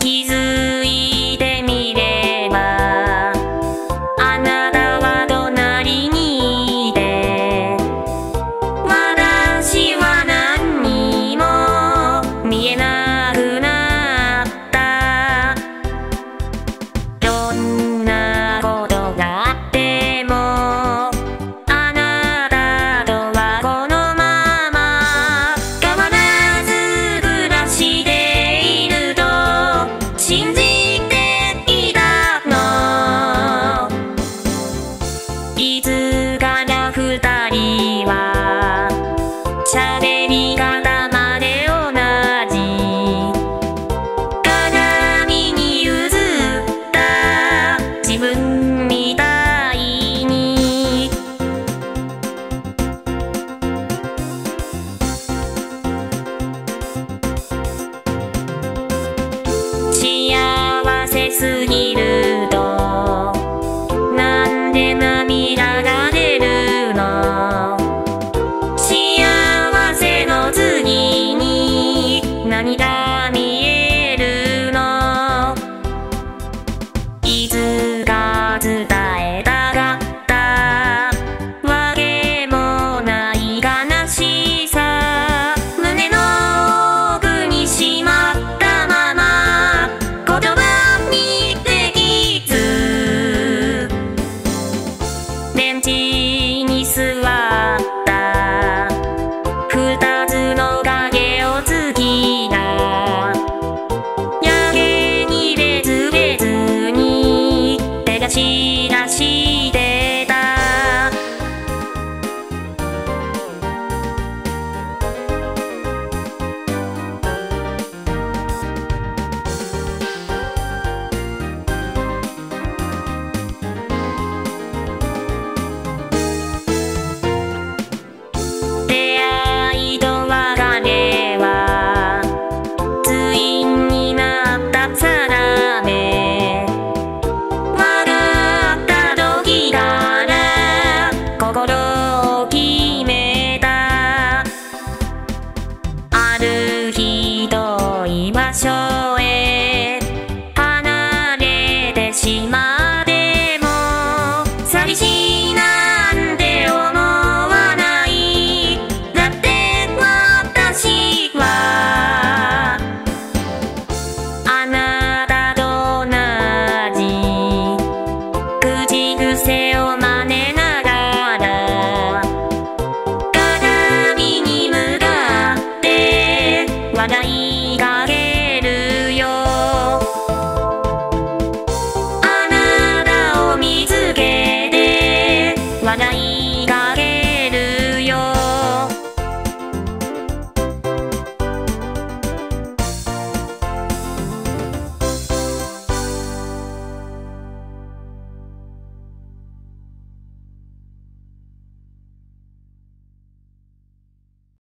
気づいつ何が見えるの？いつか伝えたかったわけもない悲しさ。胸の奥にしまったまま。言葉にできず